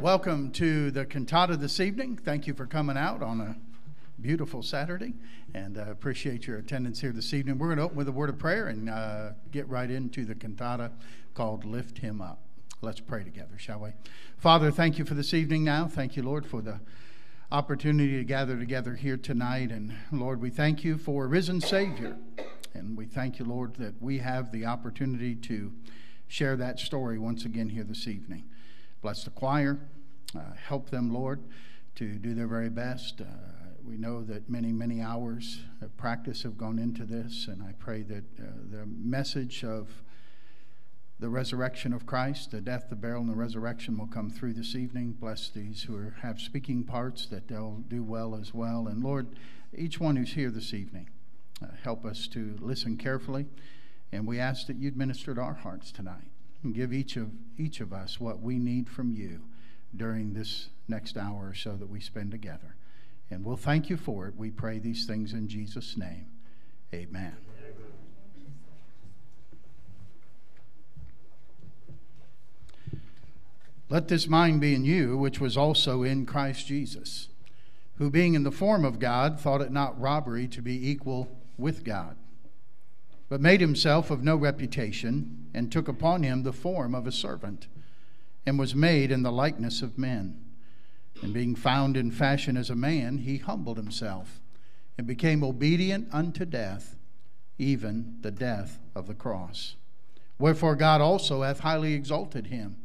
welcome to the cantata this evening. Thank you for coming out on a beautiful Saturday, and uh, appreciate your attendance here this evening. We're going to open with a word of prayer and uh, get right into the cantata called Lift Him Up. Let's pray together, shall we? Father, thank you for this evening now. Thank you, Lord, for the opportunity to gather together here tonight. And Lord, we thank you for a risen Savior. And we thank you, Lord, that we have the opportunity to share that story once again here this evening. Bless the choir. Uh, help them, Lord, to do their very best. Uh, we know that many, many hours of practice have gone into this, and I pray that uh, the message of the resurrection of Christ, the death, the burial, and the resurrection will come through this evening. Bless these who are, have speaking parts, that they'll do well as well. And Lord, each one who's here this evening, uh, help us to listen carefully. And we ask that you'd minister to our hearts tonight and give each of, each of us what we need from you during this next hour or so that we spend together. And we'll thank you for it. We pray these things in Jesus' name. Amen. Let this mind be in you, which was also in Christ Jesus, who being in the form of God thought it not robbery to be equal with God, but made himself of no reputation, and took upon him the form of a servant, and was made in the likeness of men. And being found in fashion as a man, he humbled himself and became obedient unto death, even the death of the cross. Wherefore God also hath highly exalted him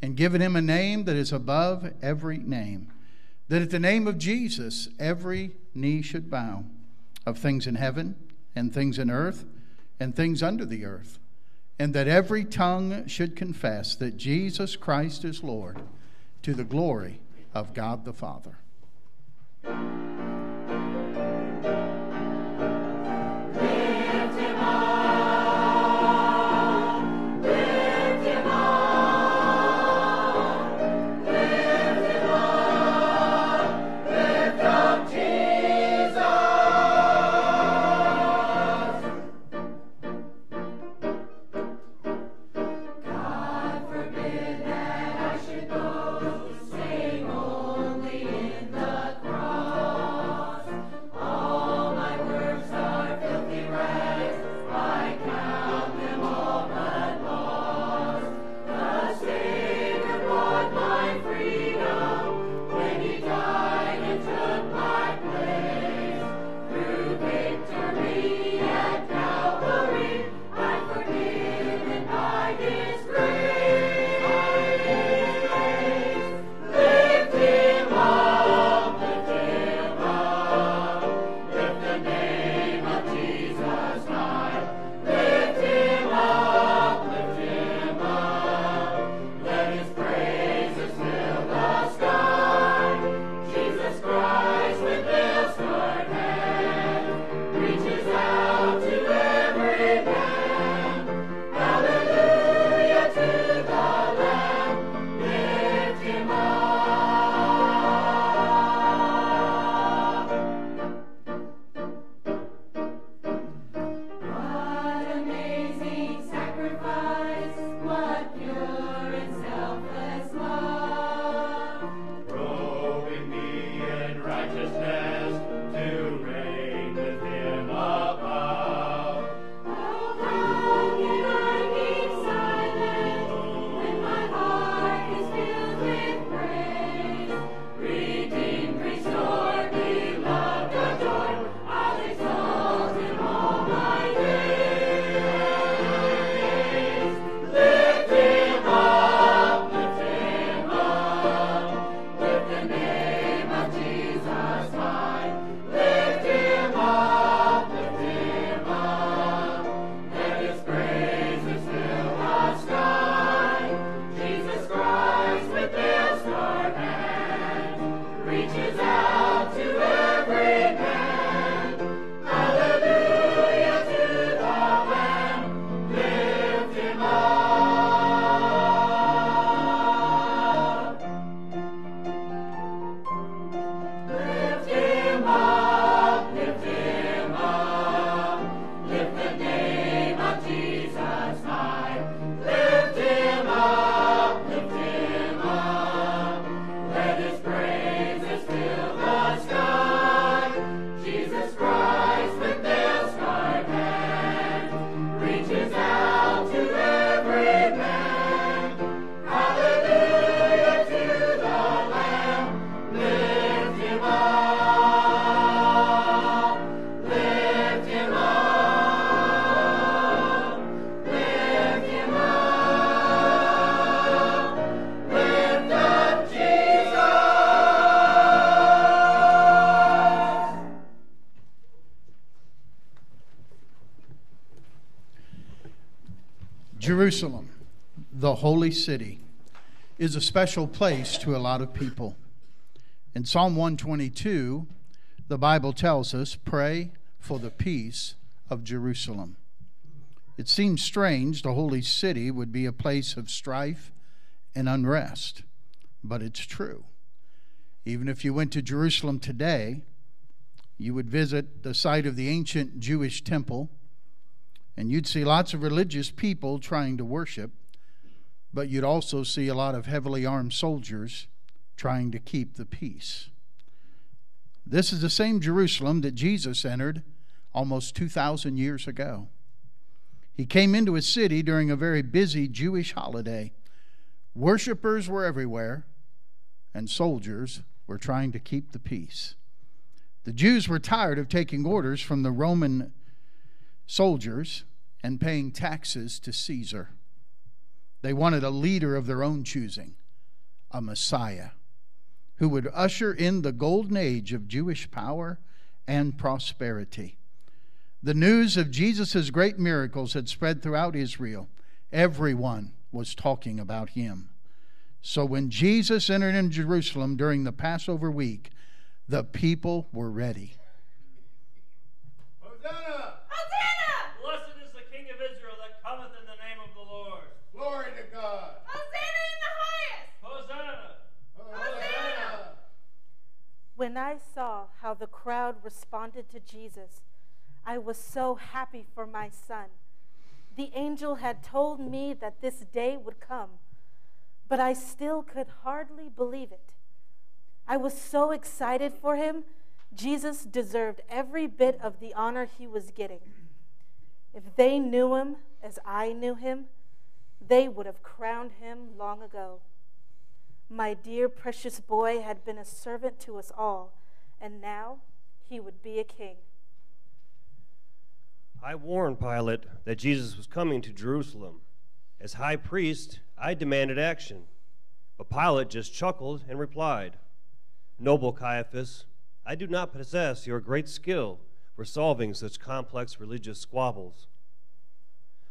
and given him a name that is above every name, that at the name of Jesus every knee should bow, of things in heaven and things in earth and things under the earth, and that every tongue should confess that Jesus Christ is Lord to the glory of God the Father. reaches out. City, is a special place to a lot of people. In Psalm 122, the Bible tells us pray for the peace of Jerusalem. It seems strange the holy city would be a place of strife and unrest, but it's true. Even if you went to Jerusalem today, you would visit the site of the ancient Jewish temple, and you'd see lots of religious people trying to worship, but you'd also see a lot of heavily armed soldiers trying to keep the peace. This is the same Jerusalem that Jesus entered almost 2,000 years ago. He came into a city during a very busy Jewish holiday. Worshippers were everywhere, and soldiers were trying to keep the peace. The Jews were tired of taking orders from the Roman soldiers and paying taxes to Caesar. They wanted a leader of their own choosing, a Messiah, who would usher in the golden age of Jewish power and prosperity. The news of Jesus' great miracles had spread throughout Israel. Everyone was talking about him. So when Jesus entered in Jerusalem during the Passover week, the people were ready. Hosanna! Hosanna! Blessed is the King of Israel that cometh in the name of the Lord. Glory to God. Hosanna in the highest! Hosanna! Hosanna! When I saw how the crowd responded to Jesus, I was so happy for my son. The angel had told me that this day would come, but I still could hardly believe it. I was so excited for him. Jesus deserved every bit of the honor he was getting. If they knew him as I knew him, they would have crowned him long ago. My dear precious boy had been a servant to us all, and now he would be a king. I warned Pilate that Jesus was coming to Jerusalem. As high priest, I demanded action. But Pilate just chuckled and replied, Noble Caiaphas, I do not possess your great skill for solving such complex religious squabbles.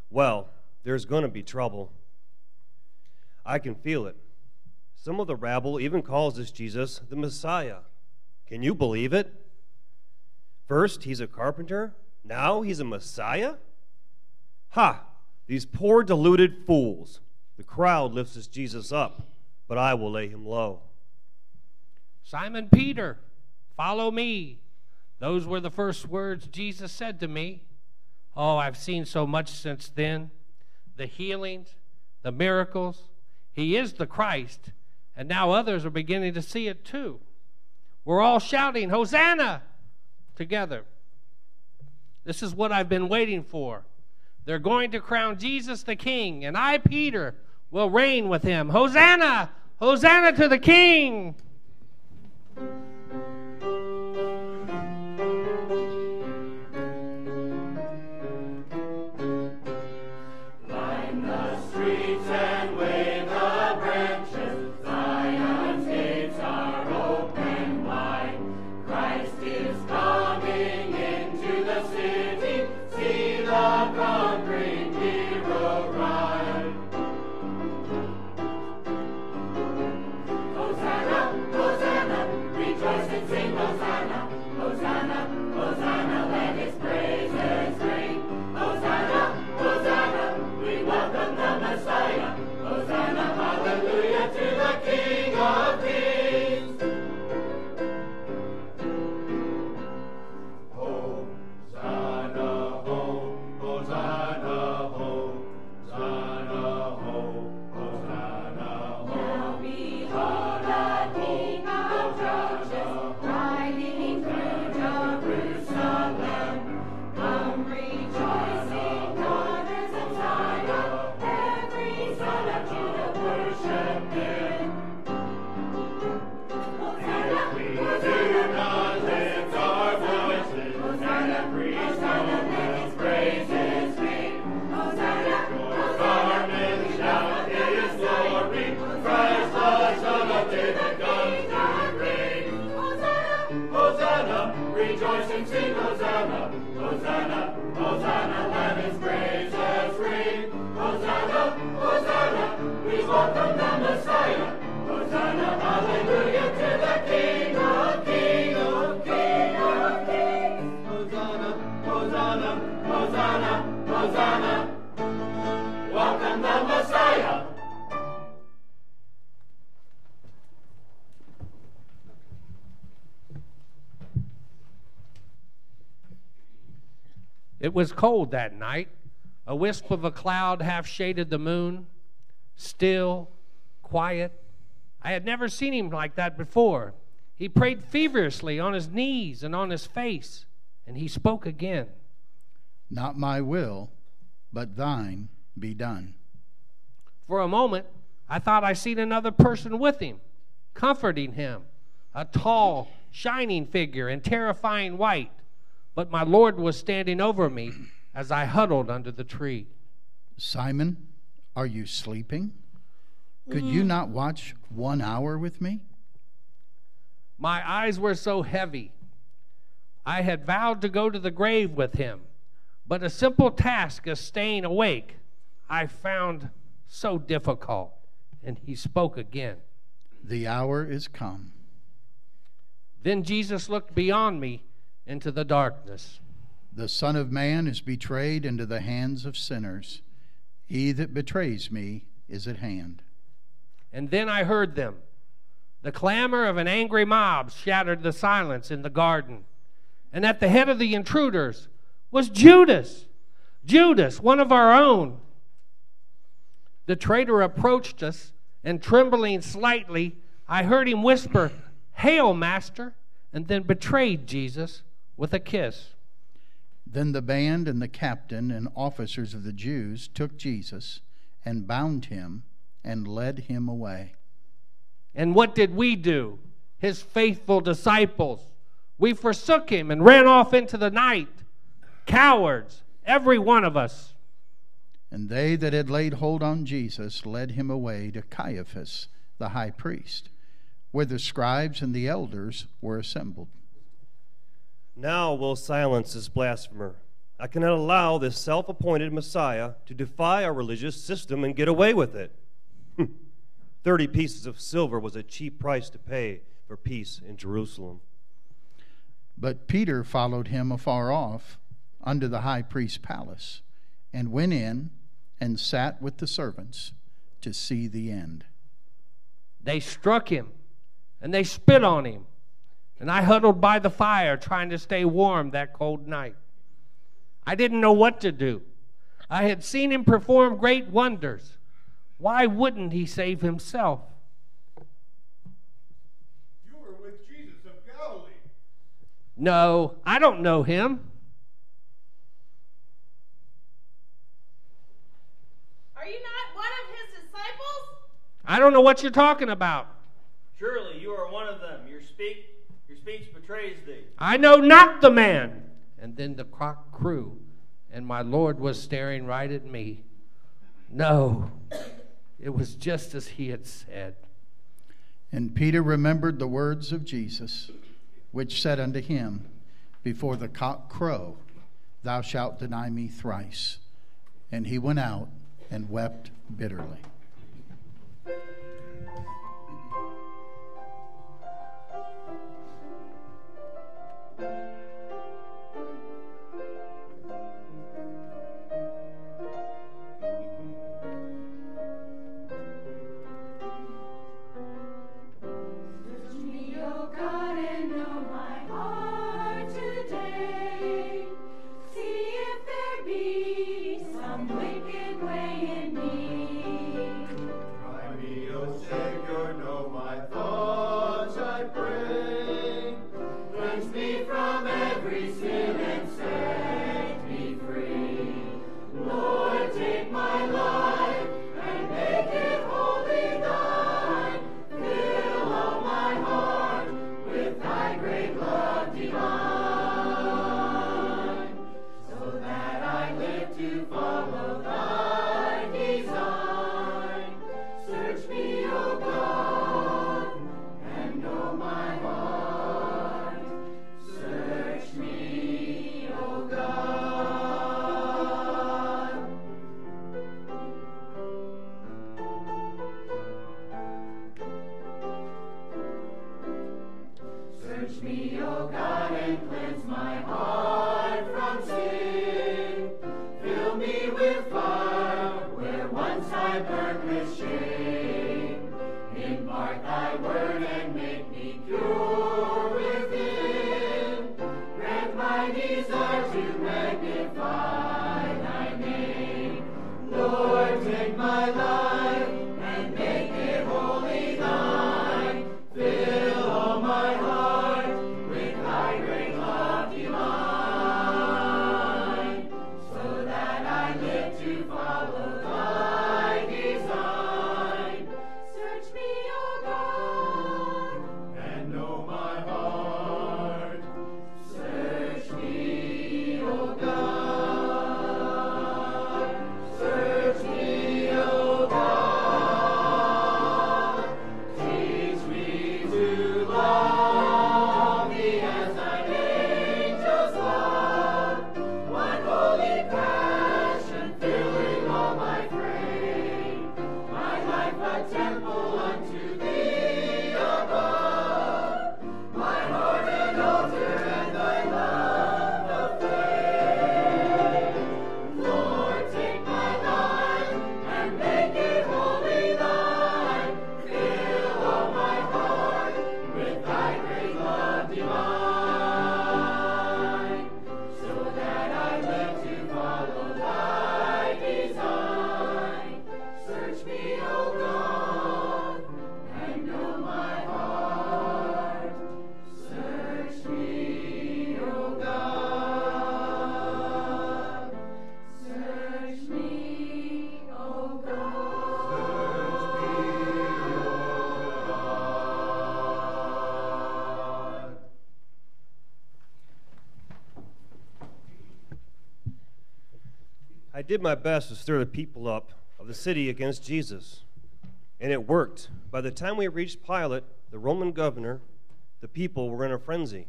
Well, there's going to be trouble. I can feel it. Some of the rabble even calls this Jesus the Messiah. Can you believe it? First, he's a carpenter, now he's a Messiah? Ha! These poor deluded fools. The crowd lifts this Jesus up, but I will lay him low. Simon Peter, follow me. Those were the first words Jesus said to me. Oh, I've seen so much since then the healings, the miracles. He is the Christ, and now others are beginning to see it too. We're all shouting, Hosanna! together. This is what I've been waiting for. They're going to crown Jesus the King, and I, Peter, will reign with him. Hosanna! Hosanna to the King! Was cold that night. A wisp of a cloud half shaded the moon. Still, quiet. I had never seen him like that before. He prayed feverishly on his knees and on his face, and he spoke again. Not my will, but thine be done. For a moment, I thought I seen another person with him, comforting him, a tall, shining figure in terrifying white. But my Lord was standing over me as I huddled under the tree. Simon, are you sleeping? Could you not watch one hour with me? My eyes were so heavy. I had vowed to go to the grave with him, but a simple task of staying awake I found so difficult. And he spoke again. The hour is come. Then Jesus looked beyond me into the darkness. The Son of Man is betrayed into the hands of sinners. He that betrays me is at hand. And then I heard them. The clamor of an angry mob shattered the silence in the garden. And at the head of the intruders was Judas. Judas, one of our own. The traitor approached us, and trembling slightly, I heard him whisper, Hail, Master, and then betrayed Jesus with a kiss. Then the band and the captain and officers of the Jews took Jesus and bound him and led him away. And what did we do? His faithful disciples. We forsook him and ran off into the night. Cowards, every one of us. And they that had laid hold on Jesus led him away to Caiaphas, the high priest, where the scribes and the elders were assembled. Now will silence this blasphemer. I cannot allow this self appointed Messiah to defy our religious system and get away with it. Hmm. Thirty pieces of silver was a cheap price to pay for peace in Jerusalem. But Peter followed him afar off under the high priest's palace and went in and sat with the servants to see the end. They struck him and they spit on him. And I huddled by the fire trying to stay warm that cold night. I didn't know what to do. I had seen him perform great wonders. Why wouldn't he save himself? You were with Jesus of Galilee. No, I don't know him. Are you not one of his disciples? I don't know what you're talking about. Surely you are one of them. Your speak your speech betrays thee. I know not the man. And then the cock crew, and my Lord was staring right at me. No, it was just as he had said. And Peter remembered the words of Jesus, which said unto him, Before the cock crow, thou shalt deny me thrice. And he went out and wept bitterly. Search desire you magnify I did my best to stir the people up of the city against Jesus, and it worked. By the time we reached Pilate, the Roman governor, the people were in a frenzy.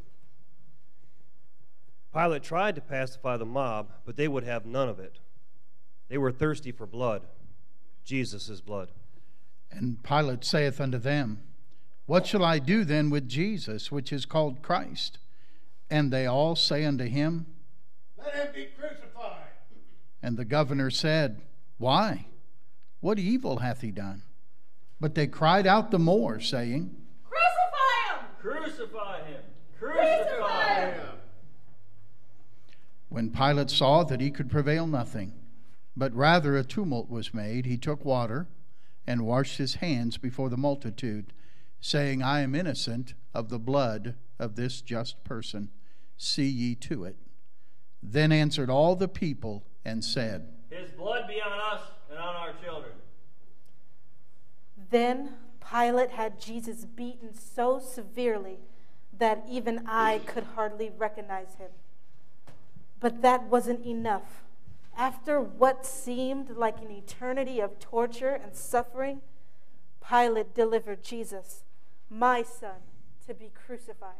Pilate tried to pacify the mob, but they would have none of it. They were thirsty for blood, Jesus' blood. And Pilate saith unto them, What shall I do then with Jesus, which is called Christ? And they all say unto him, Let him be crucified. And the governor said, Why? What evil hath he done? But they cried out the more, saying, Crucify him! Crucify him! Crucify Crucify him! him! When Pilate saw that he could prevail nothing, but rather a tumult was made, he took water and washed his hands before the multitude, saying, I am innocent of the blood of this just person. See ye to it. Then answered all the people and said, His blood be on us and on our children. Then Pilate had Jesus beaten so severely that even I could hardly recognize him. But that wasn't enough. After what seemed like an eternity of torture and suffering, Pilate delivered Jesus, my son, to be crucified.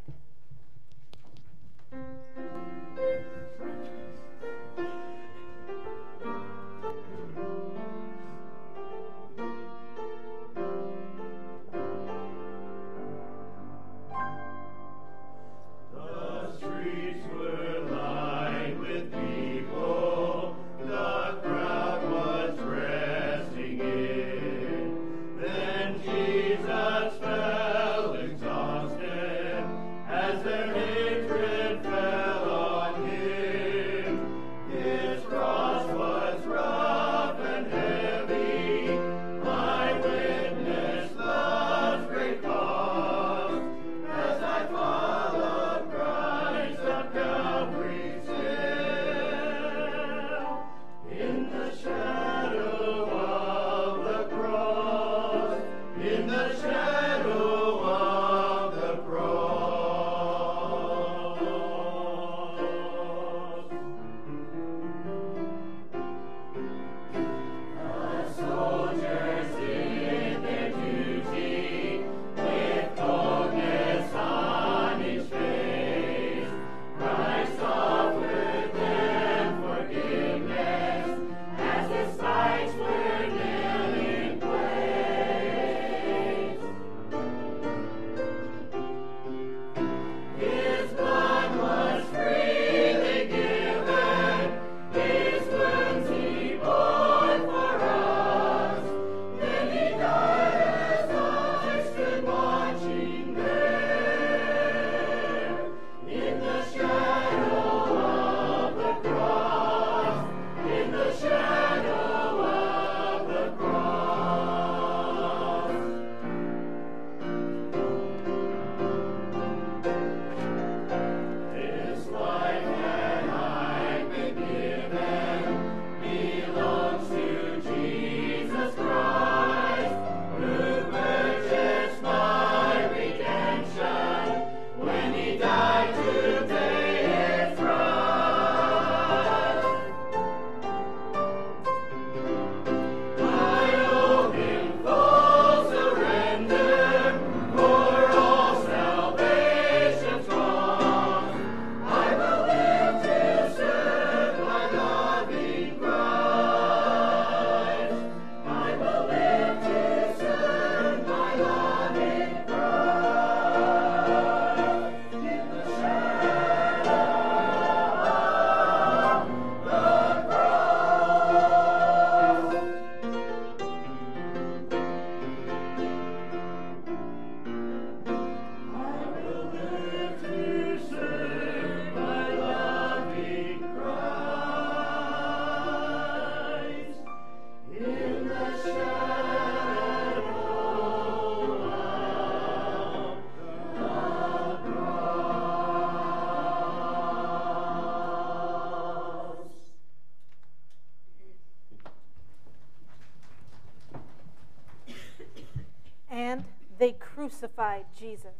Crucified Jesus.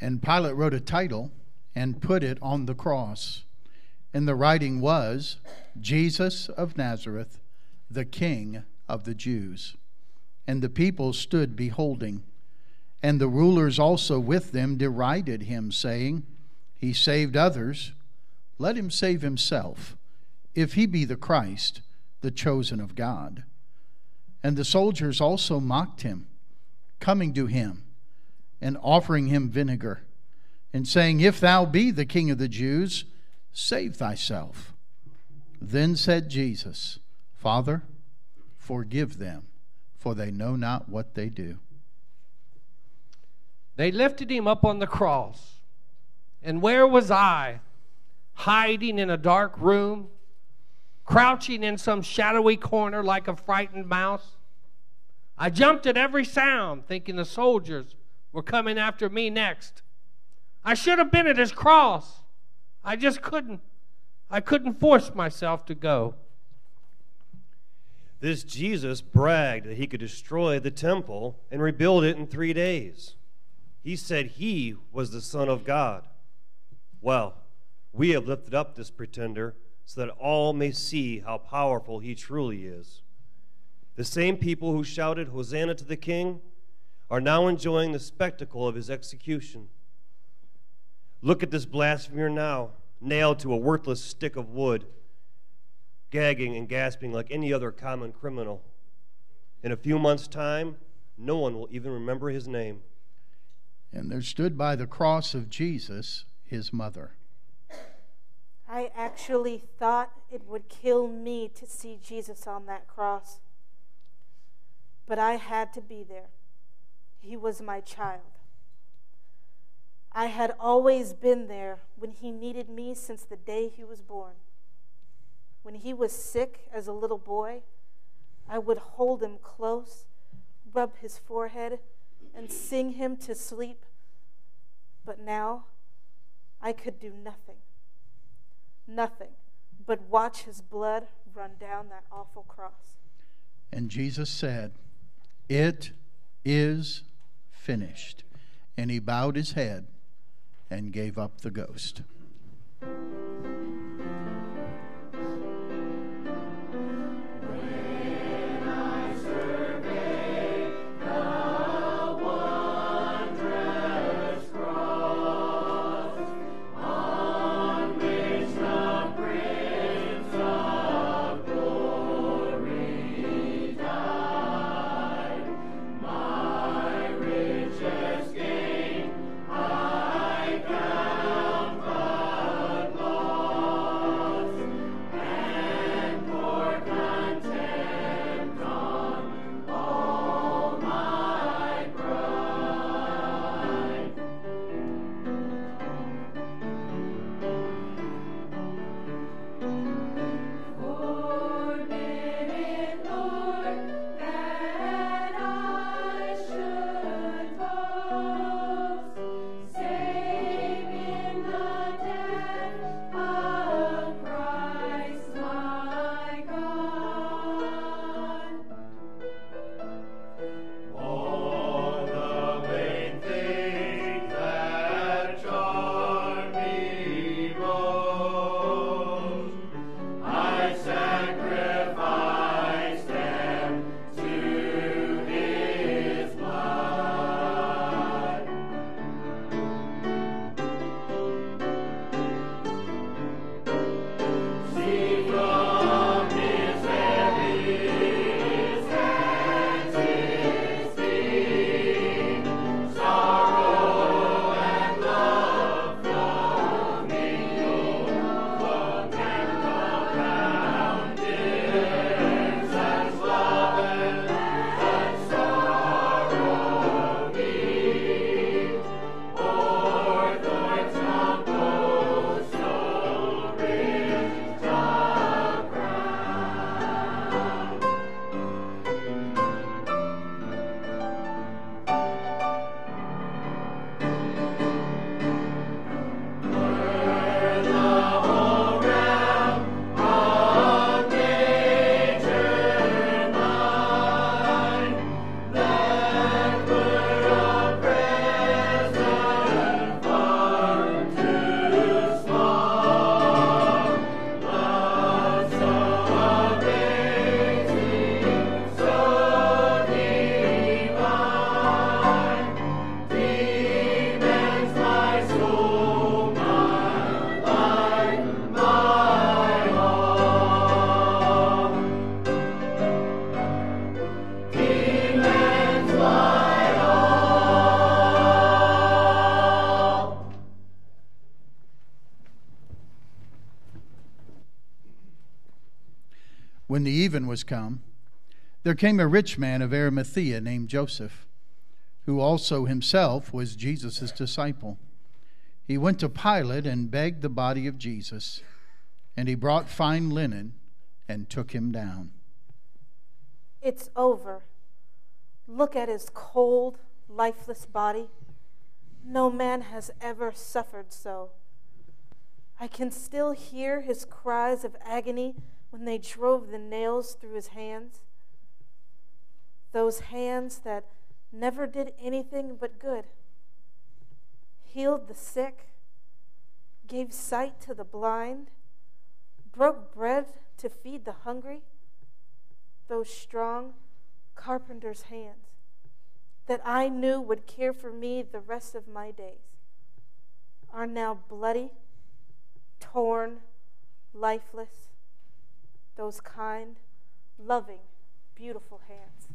And Pilate wrote a title and put it on the cross. And the writing was Jesus of Nazareth, the King of the Jews. And the people stood beholding. And the rulers also with them derided him, saying, He saved others, let him save himself, if he be the Christ, the chosen of God. And the soldiers also mocked him, coming to him and offering him vinegar, and saying, If thou be the king of the Jews, save thyself. Then said Jesus, Father, forgive them, for they know not what they do. They lifted him up on the cross. And where was I? Hiding in a dark room, crouching in some shadowy corner like a frightened mouse. I jumped at every sound, thinking the soldiers were coming after me next. I should have been at his cross. I just couldn't. I couldn't force myself to go. This Jesus bragged that he could destroy the temple and rebuild it in three days. He said he was the Son of God. Well, we have lifted up this pretender so that all may see how powerful he truly is. The same people who shouted, Hosanna to the King, are now enjoying the spectacle of his execution. Look at this blasphemer now, nailed to a worthless stick of wood, gagging and gasping like any other common criminal. In a few months' time, no one will even remember his name. And there stood by the cross of Jesus his mother. I actually thought it would kill me to see Jesus on that cross. But I had to be there. He was my child. I had always been there when he needed me since the day he was born. When he was sick as a little boy, I would hold him close, rub his forehead, and sing him to sleep. But now I could do nothing, nothing but watch his blood run down that awful cross. And Jesus said, It is finished. And he bowed his head and gave up the ghost. Was come, there came a rich man of Arimathea named Joseph, who also himself was Jesus' disciple. He went to Pilate and begged the body of Jesus, and he brought fine linen and took him down. It's over. Look at his cold, lifeless body. No man has ever suffered so. I can still hear his cries of agony when they drove the nails through his hands. Those hands that never did anything but good, healed the sick, gave sight to the blind, broke bread to feed the hungry. Those strong carpenter's hands that I knew would care for me the rest of my days are now bloody, torn, lifeless. Those kind, loving, beautiful hands.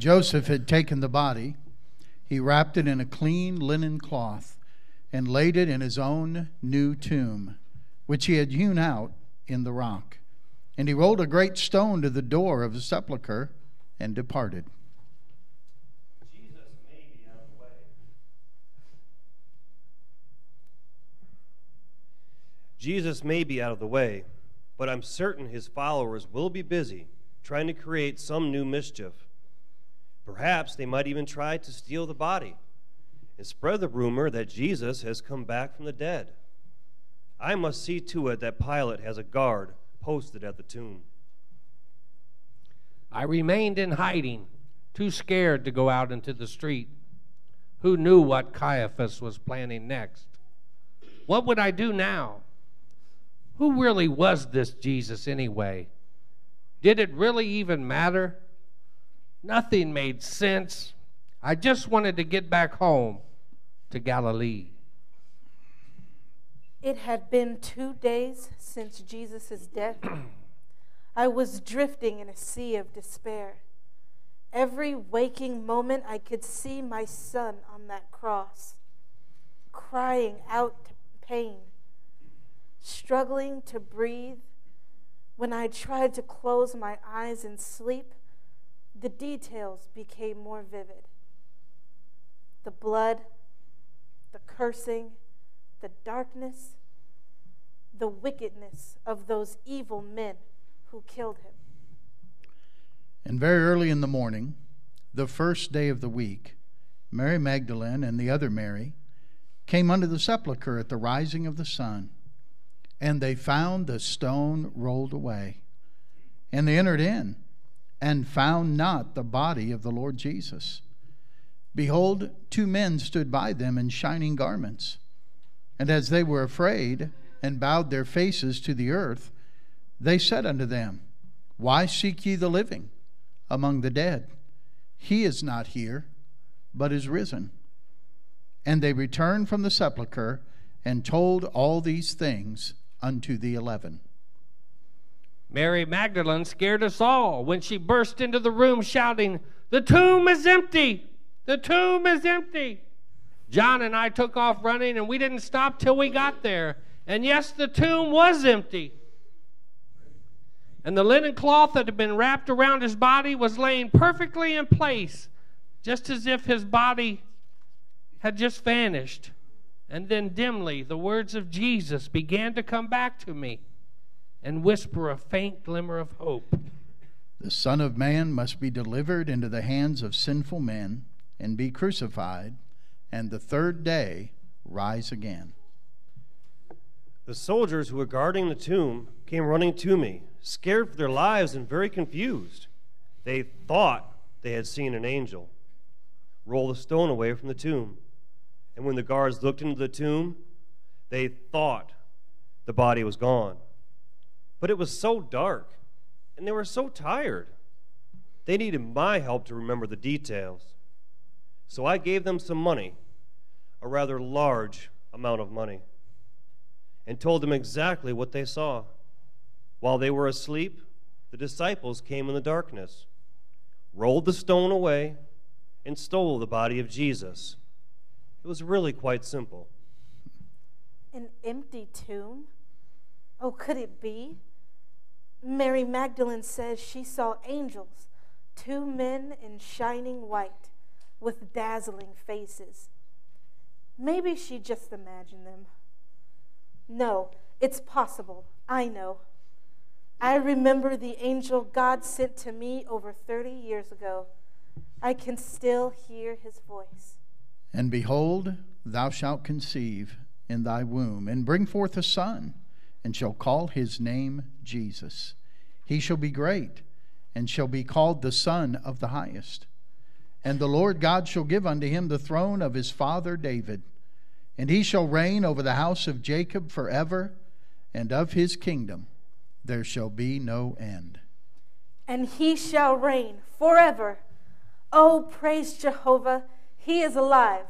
Joseph had taken the body, he wrapped it in a clean linen cloth and laid it in his own new tomb, which he had hewn out in the rock. And he rolled a great stone to the door of the sepulchre and departed. Jesus may be out of the way. Jesus may be out of the way, but I'm certain his followers will be busy trying to create some new mischief. Perhaps they might even try to steal the body and spread the rumor that Jesus has come back from the dead. I must see to it that Pilate has a guard posted at the tomb. I remained in hiding, too scared to go out into the street. Who knew what Caiaphas was planning next? What would I do now? Who really was this Jesus anyway? Did it really even matter? Nothing made sense. I just wanted to get back home to Galilee. It had been two days since Jesus' death. I was drifting in a sea of despair. Every waking moment, I could see my son on that cross, crying out to pain, struggling to breathe. When I tried to close my eyes and sleep, the details became more vivid. The blood, the cursing, the darkness, the wickedness of those evil men who killed him. And very early in the morning, the first day of the week, Mary Magdalene and the other Mary came unto the sepulchre at the rising of the sun, and they found the stone rolled away. And they entered in and found not the body of the Lord Jesus. Behold, two men stood by them in shining garments. And as they were afraid and bowed their faces to the earth, they said unto them, Why seek ye the living among the dead? He is not here, but is risen. And they returned from the sepulchre and told all these things unto the eleven. Mary Magdalene scared us all when she burst into the room shouting, The tomb is empty! The tomb is empty! John and I took off running and we didn't stop till we got there. And yes, the tomb was empty. And the linen cloth that had been wrapped around his body was laying perfectly in place, just as if his body had just vanished. And then dimly, the words of Jesus began to come back to me and whisper a faint glimmer of hope. The Son of Man must be delivered into the hands of sinful men and be crucified, and the third day rise again. The soldiers who were guarding the tomb came running to me, scared for their lives and very confused. They thought they had seen an angel roll the stone away from the tomb. And when the guards looked into the tomb, they thought the body was gone. But it was so dark, and they were so tired. They needed my help to remember the details. So I gave them some money, a rather large amount of money, and told them exactly what they saw. While they were asleep, the disciples came in the darkness, rolled the stone away, and stole the body of Jesus. It was really quite simple. An empty tomb? Oh, could it be? Mary Magdalene says she saw angels, two men in shining white with dazzling faces. Maybe she just imagined them. No, it's possible. I know. I remember the angel God sent to me over 30 years ago. I can still hear his voice. And behold, thou shalt conceive in thy womb, and bring forth a son, and shall call his name Jesus. He shall be great, and shall be called the Son of the Highest. And the Lord God shall give unto him the throne of his father David, and he shall reign over the house of Jacob forever, and of his kingdom there shall be no end. And he shall reign forever. Oh, praise Jehovah! He is alive.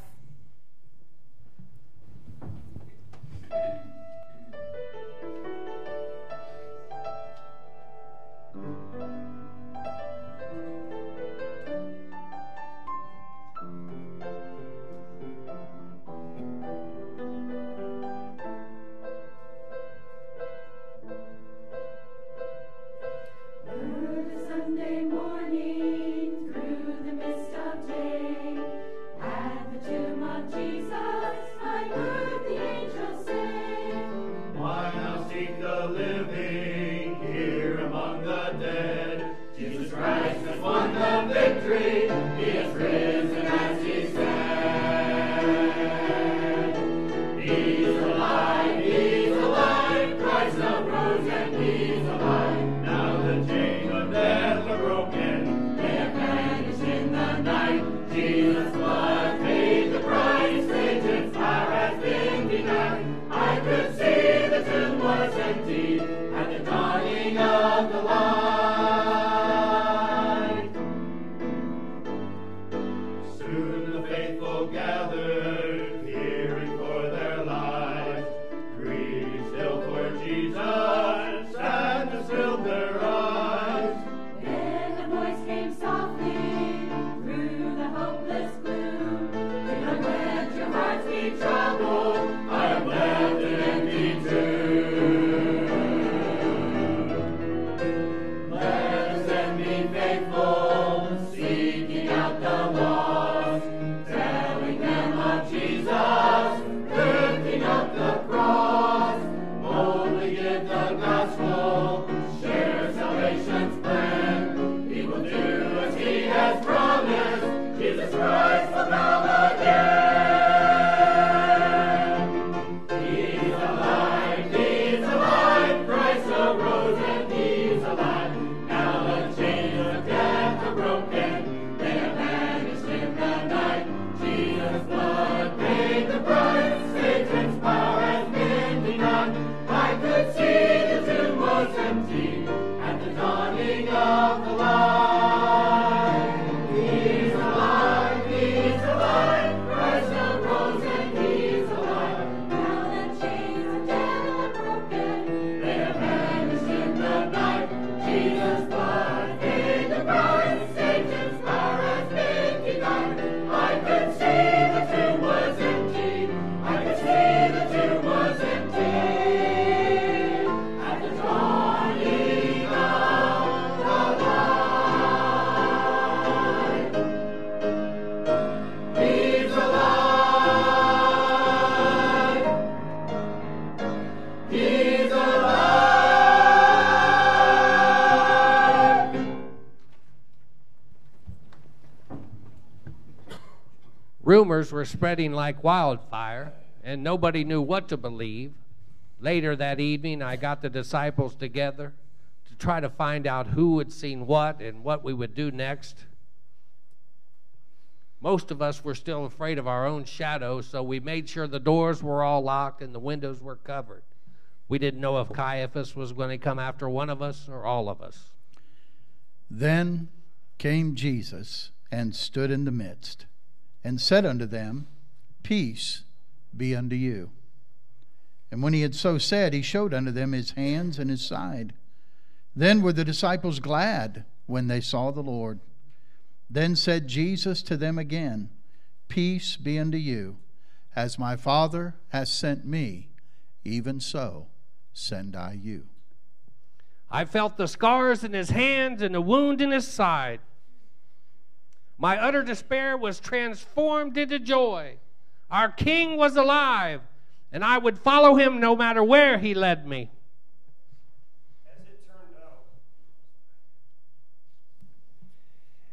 gospel. Rumors were spreading like wildfire, and nobody knew what to believe. Later that evening, I got the disciples together to try to find out who had seen what and what we would do next. Most of us were still afraid of our own shadows, so we made sure the doors were all locked and the windows were covered. We didn't know if Caiaphas was going to come after one of us or all of us. Then came Jesus and stood in the midst and said unto them, Peace be unto you. And when he had so said, he showed unto them his hands and his side. Then were the disciples glad when they saw the Lord. Then said Jesus to them again, Peace be unto you. As my Father has sent me, even so send I you. I felt the scars in his hands and the wound in his side. My utter despair was transformed into joy. Our King was alive, and I would follow him no matter where he led me. As it turned out,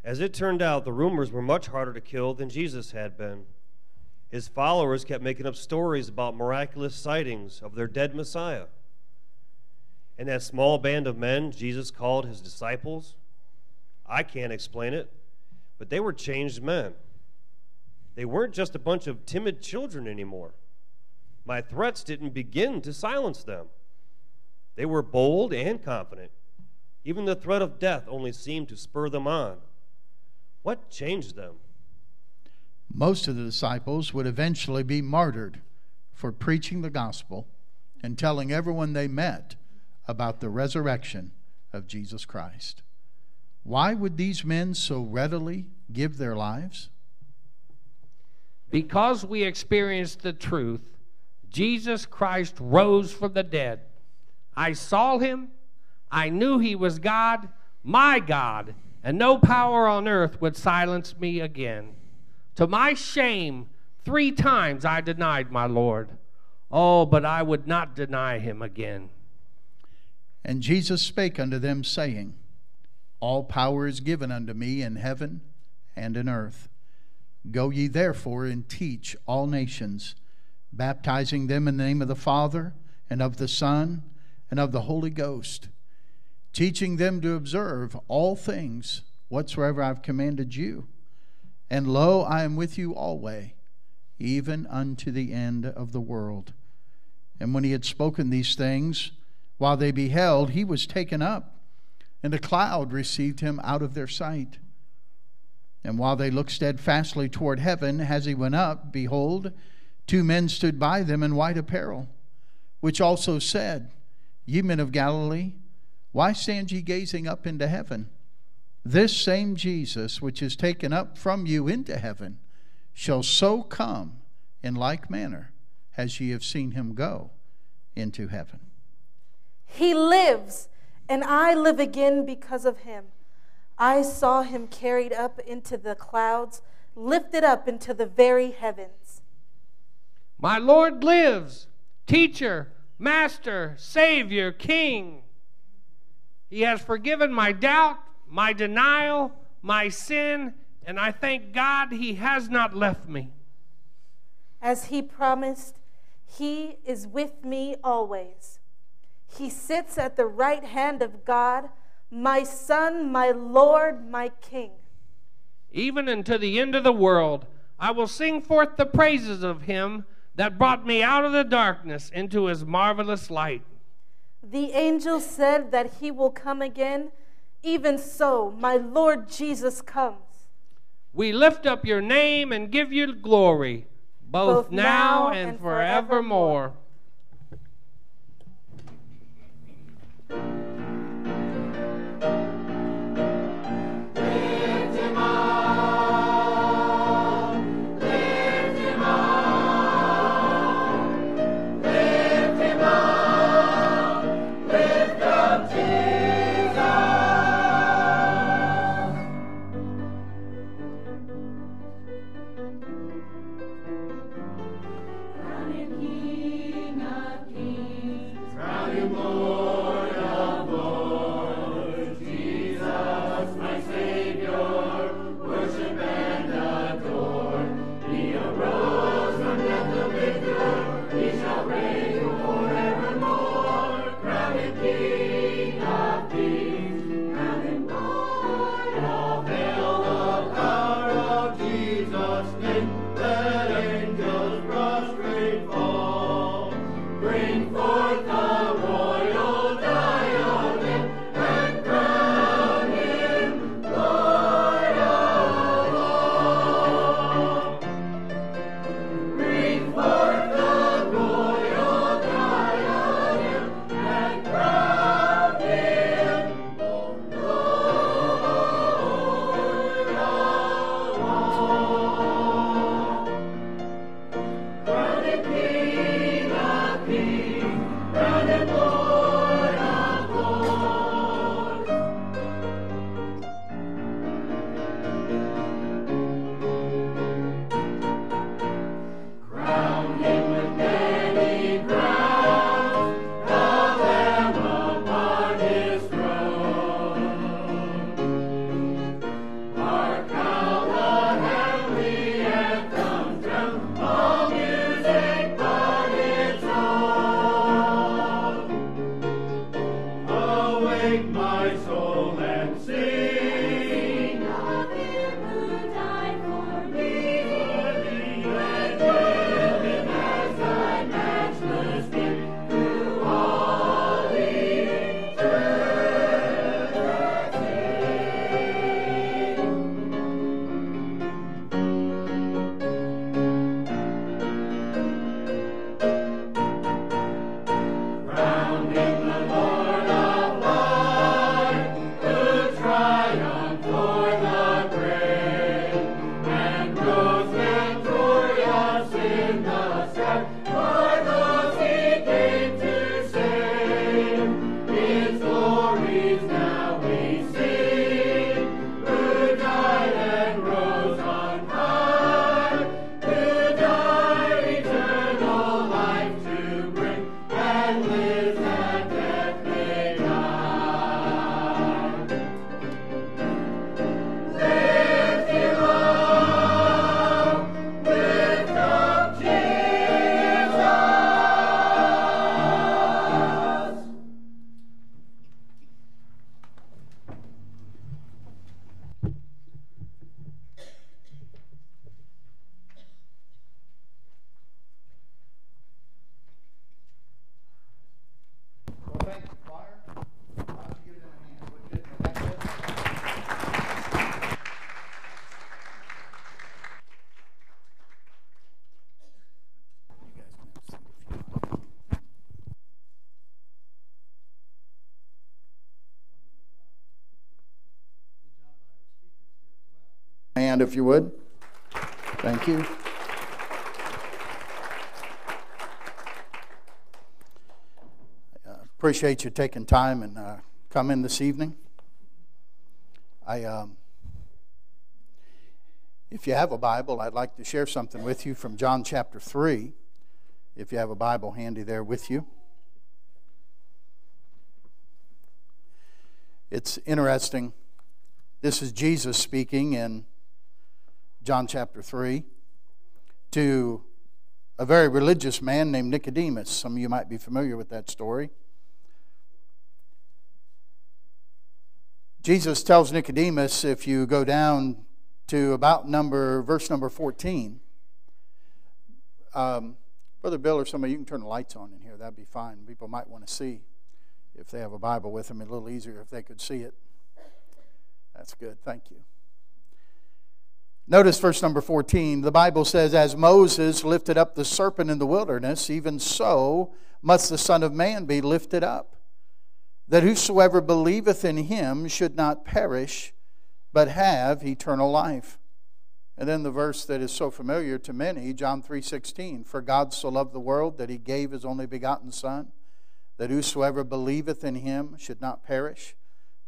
As it turned out, the rumors were much harder to kill than Jesus had been. His followers kept making up stories about miraculous sightings of their dead Messiah. And that small band of men Jesus called his disciples, I can't explain it but they were changed men. They weren't just a bunch of timid children anymore. My threats didn't begin to silence them. They were bold and confident. Even the threat of death only seemed to spur them on. What changed them? Most of the disciples would eventually be martyred for preaching the gospel and telling everyone they met about the resurrection of Jesus Christ. Why would these men so readily give their lives? Because we experienced the truth, Jesus Christ rose from the dead. I saw him. I knew he was God, my God, and no power on earth would silence me again. To my shame, three times I denied my Lord. Oh, but I would not deny him again. And Jesus spake unto them, saying, all power is given unto me in heaven and in earth. Go ye therefore and teach all nations, baptizing them in the name of the Father, and of the Son, and of the Holy Ghost, teaching them to observe all things whatsoever I've commanded you. And lo, I am with you always, even unto the end of the world. And when he had spoken these things, while they beheld, he was taken up, and a cloud received him out of their sight. And while they looked steadfastly toward heaven as he went up, behold, two men stood by them in white apparel, which also said, Ye men of Galilee, why stand ye gazing up into heaven? This same Jesus, which is taken up from you into heaven, shall so come in like manner as ye have seen him go into heaven. He lives, and I live again because of him. I saw him carried up into the clouds, lifted up into the very heavens. My Lord lives, teacher, master, savior, king. He has forgiven my doubt, my denial, my sin, and I thank God he has not left me. As he promised, he is with me always. He sits at the right hand of God, my Son, my Lord, my King. Even unto the end of the world, I will sing forth the praises of him that brought me out of the darkness into his marvelous light. The angel said that he will come again. Even so, my Lord Jesus comes. We lift up your name and give you glory, both, Both now now and, and forevermore. Lift if you would. Thank you. Uh, appreciate you taking time and uh, coming this evening. I, um, if you have a Bible, I'd like to share something with you from John chapter 3. If you have a Bible handy there with you. It's interesting. This is Jesus speaking in John chapter 3 to a very religious man named Nicodemus. Some of you might be familiar with that story. Jesus tells Nicodemus, if you go down to about number verse number 14, um, Brother Bill or somebody, you can turn the lights on in here. That'd be fine. People might want to see if they have a Bible with them. a little easier if they could see it. That's good. Thank you. Notice verse number 14. The Bible says, As Moses lifted up the serpent in the wilderness, even so must the Son of Man be lifted up, that whosoever believeth in him should not perish, but have eternal life. And then the verse that is so familiar to many, John 3:16, for God so loved the world that he gave his only begotten son, that whosoever believeth in him should not perish,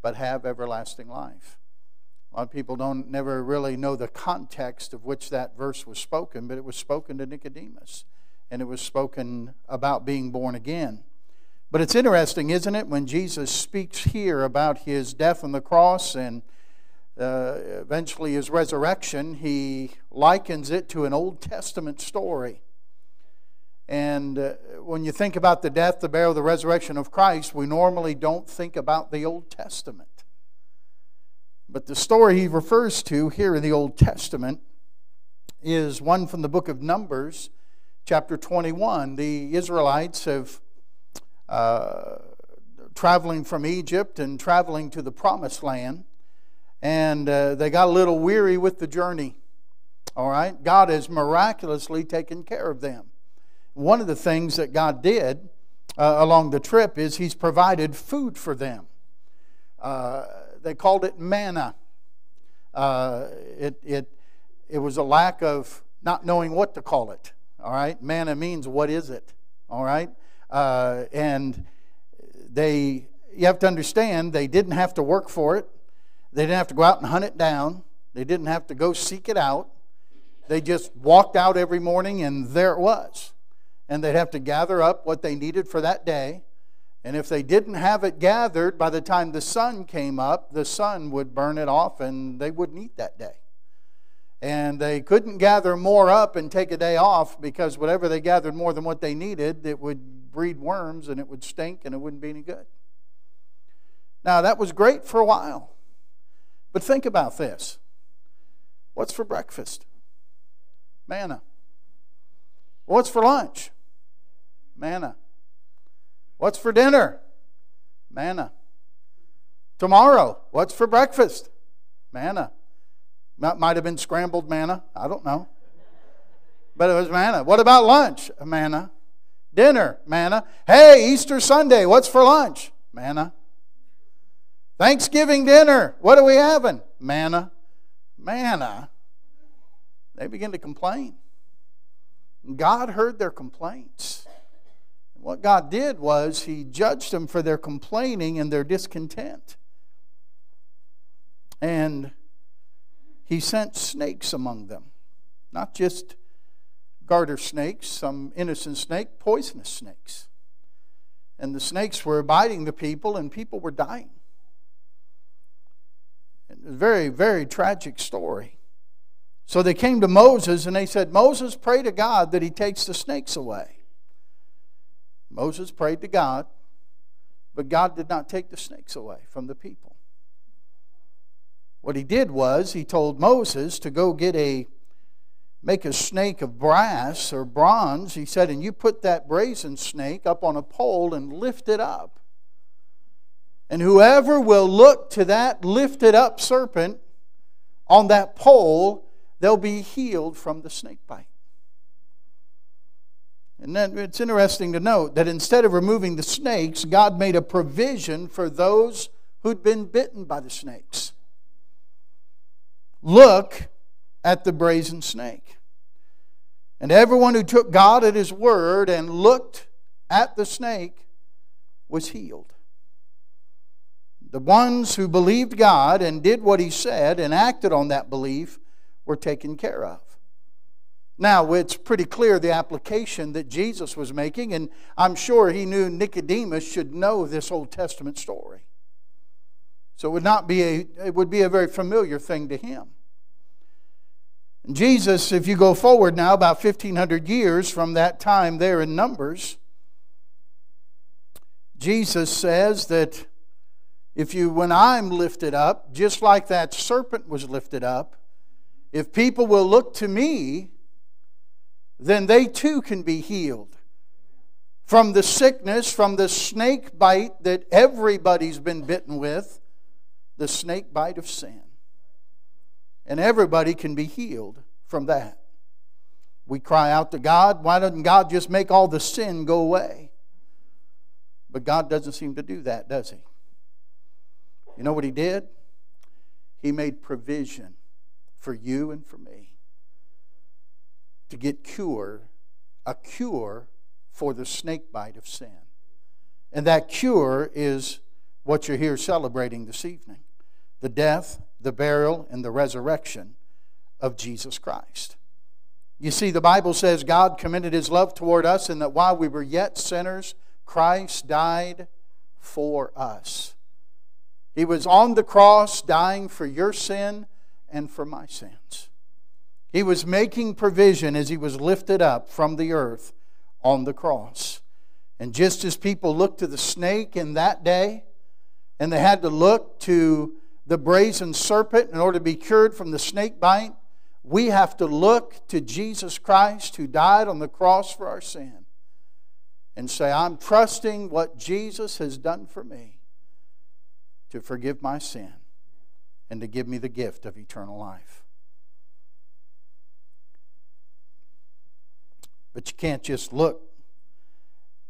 but have everlasting life. A lot of people don't never really know the context of which that verse was spoken, but it was spoken to Nicodemus, and it was spoken about being born again. But it's interesting, isn't it, when Jesus speaks here about his death on the cross and uh, eventually his resurrection, he likens it to an Old Testament story. And uh, when you think about the death, the burial, the resurrection of Christ, we normally don't think about the Old Testament. But the story he refers to here in the Old Testament is one from the book of Numbers, chapter 21. The Israelites have uh, traveling from Egypt and traveling to the promised land and uh, they got a little weary with the journey. All right? God has miraculously taken care of them. One of the things that God did uh, along the trip is He's provided food for them. Uh, they called it manna. Uh, it, it, it was a lack of not knowing what to call it. All right? Manna means what is it? All right? Uh, and they, you have to understand, they didn't have to work for it. They didn't have to go out and hunt it down. They didn't have to go seek it out. They just walked out every morning and there it was. And they'd have to gather up what they needed for that day. And if they didn't have it gathered by the time the sun came up, the sun would burn it off and they wouldn't eat that day. And they couldn't gather more up and take a day off because whatever they gathered more than what they needed, it would breed worms and it would stink and it wouldn't be any good. Now, that was great for a while. But think about this what's for breakfast? Manna. What's for lunch? Manna. What's for dinner? Manna. Tomorrow, what's for breakfast? Manna. That might have been scrambled manna. I don't know. But it was manna. What about lunch? Manna. Dinner, manna. Hey, Easter Sunday, what's for lunch? Manna. Thanksgiving dinner. What are we having? Manna. Manna. They begin to complain. God heard their complaints. What God did was He judged them for their complaining and their discontent. And He sent snakes among them. Not just garter snakes, some innocent snake, poisonous snakes. And the snakes were biting the people, and people were dying. A very, very tragic story. So they came to Moses and they said, Moses, pray to God that he takes the snakes away. Moses prayed to God, but God did not take the snakes away from the people. What he did was he told Moses to go get a make a snake of brass or bronze. He said, and you put that brazen snake up on a pole and lift it up. And whoever will look to that lifted up serpent on that pole, they'll be healed from the snake bite. And then it's interesting to note that instead of removing the snakes, God made a provision for those who'd been bitten by the snakes. Look at the brazen snake. And everyone who took God at his word and looked at the snake was healed. The ones who believed God and did what he said and acted on that belief were taken care of. Now, it's pretty clear the application that Jesus was making, and I'm sure he knew Nicodemus should know this Old Testament story. So it would not be a it would be a very familiar thing to him. Jesus, if you go forward now about 1500 years from that time there in Numbers, Jesus says that if you when I'm lifted up, just like that serpent was lifted up, if people will look to me, then they too can be healed from the sickness, from the snake bite that everybody's been bitten with, the snake bite of sin. And everybody can be healed from that. We cry out to God, why doesn't God just make all the sin go away? But God doesn't seem to do that, does He? You know what He did? He made provision for you and for me to get cure, a cure for the snake bite of sin. And that cure is what you're here celebrating this evening the death, the burial, and the resurrection of Jesus Christ. You see, the Bible says God commended his love toward us, and that while we were yet sinners, Christ died for us. He was on the cross dying for your sin and for my sins. He was making provision as he was lifted up from the earth on the cross. And just as people looked to the snake in that day, and they had to look to the brazen serpent in order to be cured from the snake bite, we have to look to Jesus Christ who died on the cross for our sin and say, I'm trusting what Jesus has done for me to forgive my sin and to give me the gift of eternal life. But you can't just look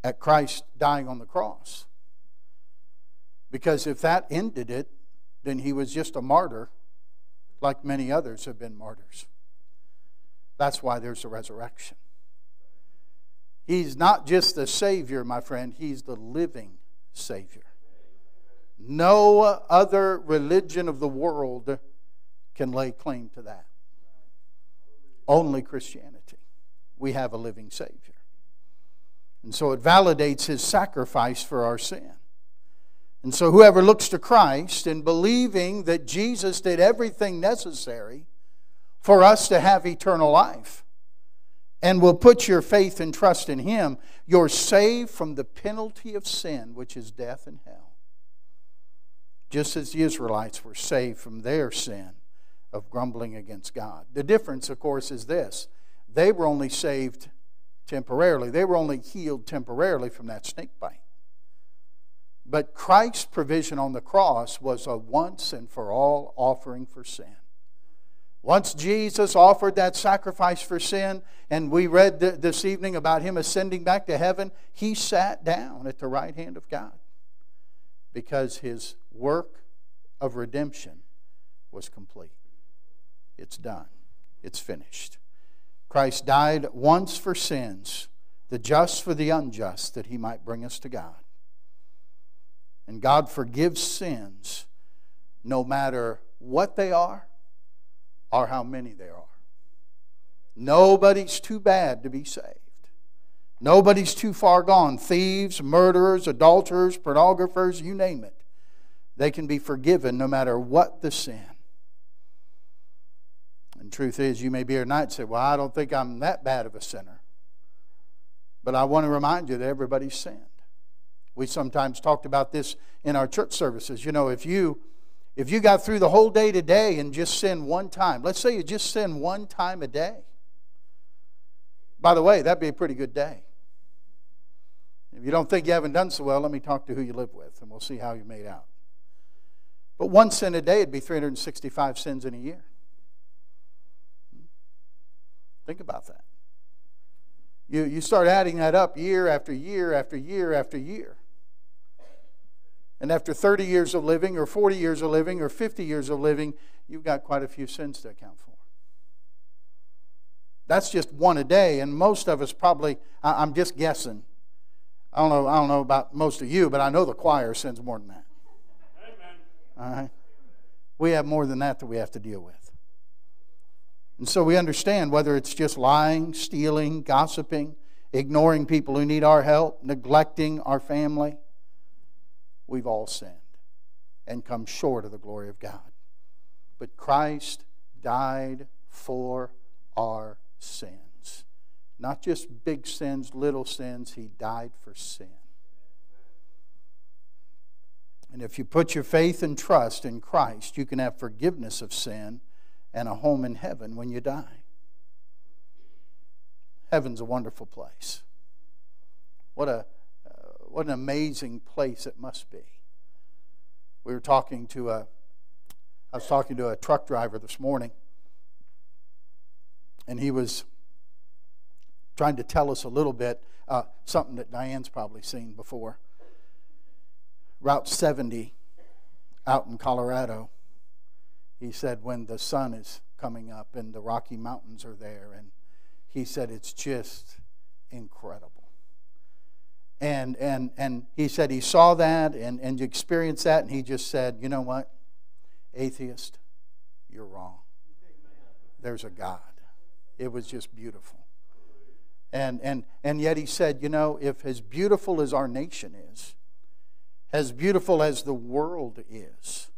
at Christ dying on the cross. Because if that ended it, then he was just a martyr, like many others have been martyrs. That's why there's a resurrection. He's not just the Savior, my friend, he's the living Savior. No other religion of the world can lay claim to that. Only Christianity we have a living Savior. And so it validates his sacrifice for our sin. And so whoever looks to Christ and believing that Jesus did everything necessary for us to have eternal life and will put your faith and trust in him, you're saved from the penalty of sin, which is death and hell. Just as the Israelites were saved from their sin of grumbling against God. The difference, of course, is this they were only saved temporarily, they were only healed temporarily from that snake bite. But Christ's provision on the cross was a once and for all offering for sin. Once Jesus offered that sacrifice for sin, and we read this evening about him ascending back to heaven, he sat down at the right hand of God because his work of redemption was complete. It's done, it's finished. Christ died once for sins, the just for the unjust, that he might bring us to God. And God forgives sins no matter what they are or how many there are. Nobody's too bad to be saved. Nobody's too far gone. Thieves, murderers, adulterers, pornographers, you name it. They can be forgiven no matter what the sin. And truth is, you may be here tonight and say, Well, I don't think I'm that bad of a sinner. But I want to remind you that everybody's sinned. We sometimes talked about this in our church services. You know, if you if you got through the whole day today and just sin one time, let's say you just sin one time a day. By the way, that'd be a pretty good day. If you don't think you haven't done so well, let me talk to who you live with and we'll see how you made out. But one sin a day would be 365 sins in a year. Think about that. You, you start adding that up year after year after year after year. And after 30 years of living, or 40 years of living, or 50 years of living, you've got quite a few sins to account for. That's just one a day, and most of us probably, I'm just guessing. I don't know, I don't know about most of you, but I know the choir sins more than that. Amen. All right. We have more than that that we have to deal with. And so we understand whether it's just lying, stealing, gossiping, ignoring people who need our help, neglecting our family, we've all sinned and come short of the glory of God. But Christ died for our sins. Not just big sins, little sins, He died for sin. And if you put your faith and trust in Christ, you can have forgiveness of sin and a home in heaven when you die. Heaven's a wonderful place. What, a, uh, what an amazing place it must be. We were talking to a, I was talking to a truck driver this morning, and he was trying to tell us a little bit uh, something that Diane's probably seen before. Route 70 out in Colorado, he said when the sun is coming up and the Rocky Mountains are there, and he said it's just incredible. And, and, and he said he saw that and, and experienced that, and he just said, you know what? Atheist, you're wrong. There's a God. It was just beautiful. And, and, and yet he said, you know, if as beautiful as our nation is, as beautiful as the world is,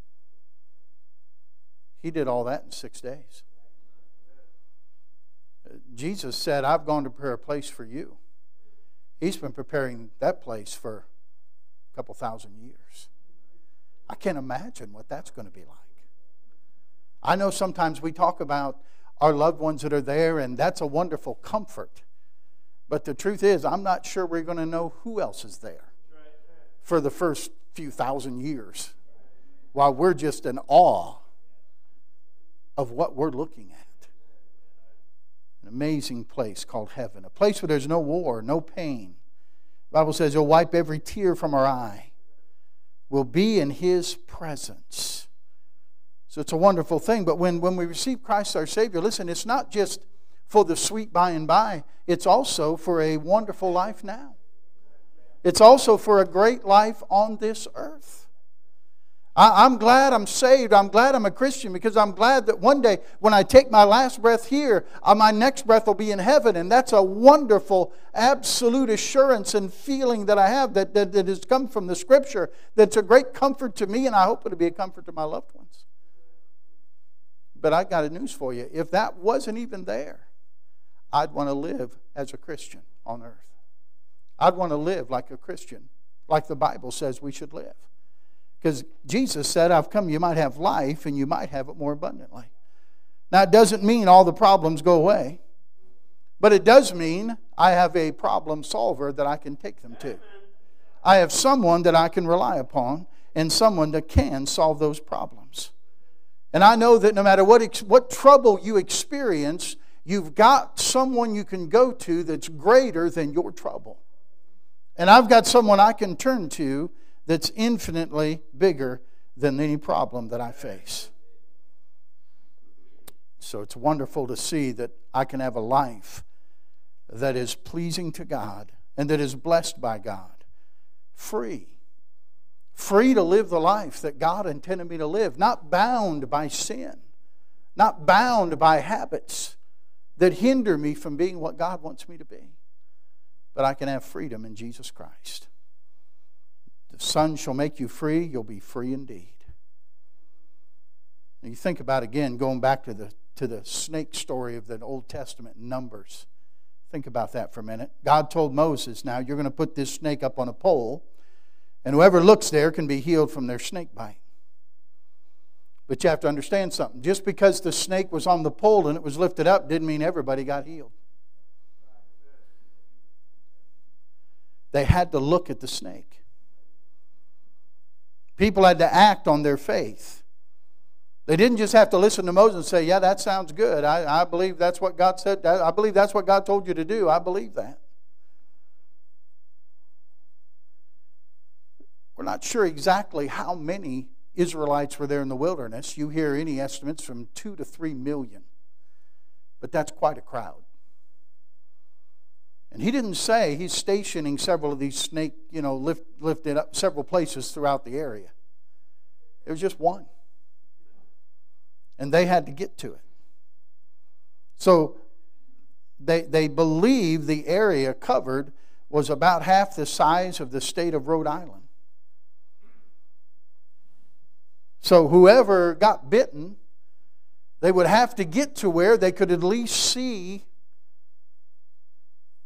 he did all that in six days. Jesus said, I've gone to prepare a place for you. He's been preparing that place for a couple thousand years. I can't imagine what that's going to be like. I know sometimes we talk about our loved ones that are there, and that's a wonderful comfort. But the truth is, I'm not sure we're going to know who else is there for the first few thousand years while we're just in awe of what we're looking at. An amazing place called heaven, a place where there's no war, no pain. The Bible says he'll wipe every tear from our eye. We'll be in his presence. So it's a wonderful thing. But when, when we receive Christ our Savior, listen, it's not just for the sweet by and by, it's also for a wonderful life now. It's also for a great life on this earth. I, am glad I'm saved. I'm glad I'm a Christian because I'm glad that one day when I take my last breath here, uh, my next breath will be in heaven. And that's a wonderful, absolute assurance and feeling that I have that, that, that has come from the Scripture that's a great comfort to me, and I hope it'll be a comfort to my loved ones. But I got a news for you. If that wasn't even there, I'd want to live as a Christian on earth. I'd want to live like a Christian, like the Bible says we should live. Because Jesus said, I've come you might have life and you might have it more abundantly. Now, it doesn't mean all the problems go away, but it does mean I have a problem solver that I can take them to. I have someone that I can rely upon and someone that can solve those problems. And I know that no matter what, what trouble you experience, you've got someone you can go to that's greater than your trouble. And I've got someone I can turn to that's infinitely bigger than any problem that I face. So it's wonderful to see that I can have a life that is pleasing to God and that is blessed by God. Free. Free to live the life that God intended me to live, not bound by sin, not bound by habits that hinder me from being what God wants me to be. But I can have freedom in Jesus Christ. Son shall make you free, you'll be free indeed. Now you think about again, going back to the to the snake story of the Old Testament Numbers. Think about that for a minute. God told Moses, now you're going to put this snake up on a pole, and whoever looks there can be healed from their snake bite. But you have to understand something. Just because the snake was on the pole and it was lifted up didn't mean everybody got healed. They had to look at the snake. People had to act on their faith. They didn't just have to listen to Moses and say, Yeah, that sounds good. I, I believe that's what God said. I believe that's what God told you to do. I believe that. We're not sure exactly how many Israelites were there in the wilderness. You hear any estimates from two to three million. But that's quite a crowd. And he didn't say he's stationing several of these snake, you know, lift, lifted up several places throughout the area. It was just one. And they had to get to it. So they, they believe the area covered was about half the size of the state of Rhode Island. So whoever got bitten, they would have to get to where they could at least see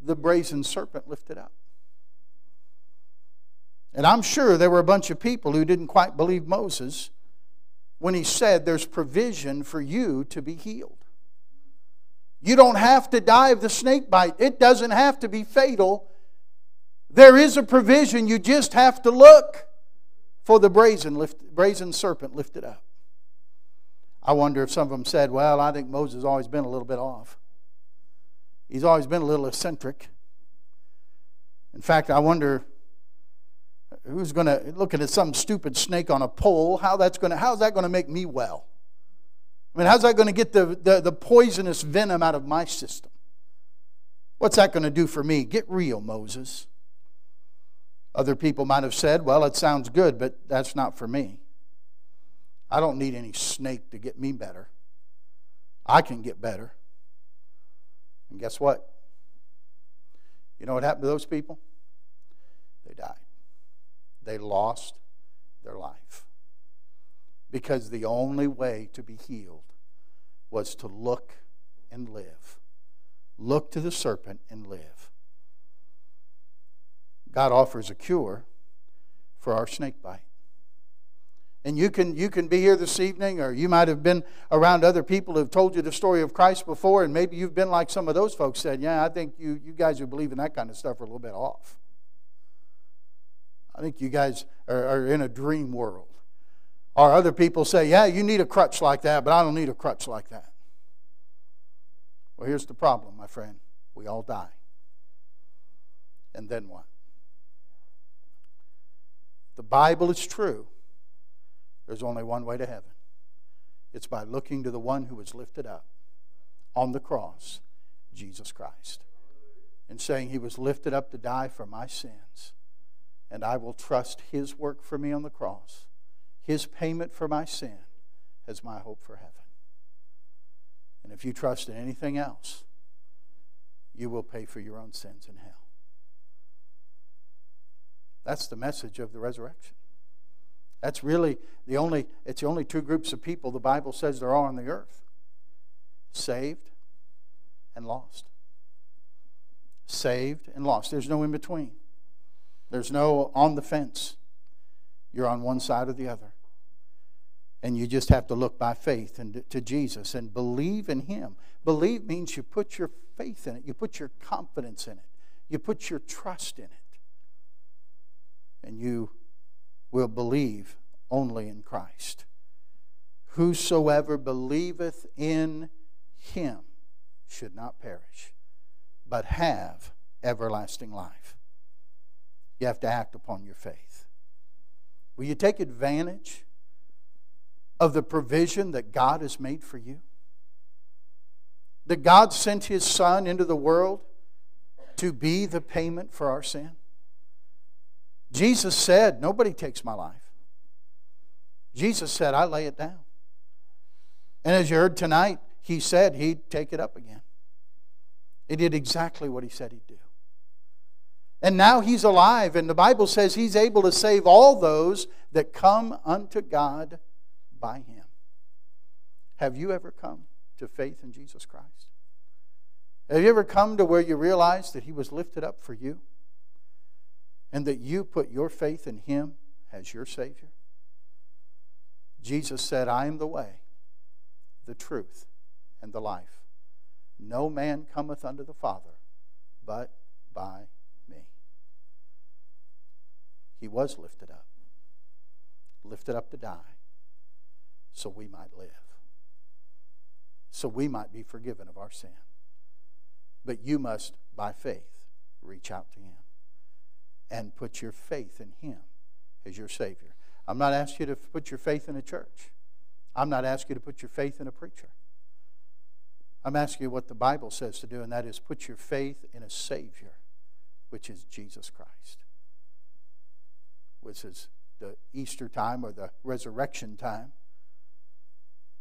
the brazen serpent lifted up. And I'm sure there were a bunch of people who didn't quite believe Moses when he said, There's provision for you to be healed. You don't have to die of the snake bite, it doesn't have to be fatal. There is a provision, you just have to look for the brazen, lift, brazen serpent lifted up. I wonder if some of them said, Well, I think Moses has always been a little bit off. He's always been a little eccentric. In fact, I wonder who's going to look at some stupid snake on a pole, how that's going to, how's that going to make me well? I mean, how's that going to get the, the, the poisonous venom out of my system? What's that going to do for me? Get real, Moses. Other people might have said, well, it sounds good, but that's not for me. I don't need any snake to get me better. I can get better. And guess what? You know what happened to those people? They died. They lost their life. Because the only way to be healed was to look and live. Look to the serpent and live. God offers a cure for our snake bite. And you can, you can be here this evening, or you might have been around other people who have told you the story of Christ before, and maybe you've been like some of those folks said, Yeah, I think you, you guys who believe in that kind of stuff are a little bit off. I think you guys are, are in a dream world. Or other people say, Yeah, you need a crutch like that, but I don't need a crutch like that. Well, here's the problem, my friend. We all die. And then what? The Bible is true there's only one way to heaven it's by looking to the one who was lifted up on the cross, Jesus Christ, and saying, He was lifted up to die for my sins, and I will trust His work for me on the cross. His payment for my sin as my hope for heaven. And if you trust in anything else, you will pay for your own sins in hell. That's the message of the resurrection. That's really the only, it's the only two groups of people the Bible says there are on the earth saved and lost. Saved and lost. There's no in between, there's no on the fence. You're on one side or the other. And you just have to look by faith and to Jesus and believe in Him. Believe means you put your faith in it, you put your confidence in it, you put your trust in it. And you will believe only in Christ. Whosoever believeth in him should not perish, but have everlasting life. You have to act upon your faith. Will you take advantage of the provision that God has made for you? That God sent his Son into the world to be the payment for our sin? Jesus said, Nobody takes my life. Jesus said, I lay it down. And as you heard tonight, he said he'd take it up again. He did exactly what he said he'd do. And now he's alive, and the Bible says he's able to save all those that come unto God by him. Have you ever come to faith in Jesus Christ? Have you ever come to where you realize that he was lifted up for you? And that you put your faith in Him as your Savior? Jesus said, I am the way, the truth, and the life. No man cometh unto the Father but by me. He was lifted up, lifted up to die, so we might live, so we might be forgiven of our sin. But you must, by faith, reach out to Him and put your faith in Him as your Savior. I'm not asking you to put your faith in a church. I'm not asking you to put your faith in a preacher. I'm asking you what the Bible says to do, and that is put your faith in a Savior, which is Jesus Christ. Which is the Easter time or the resurrection time.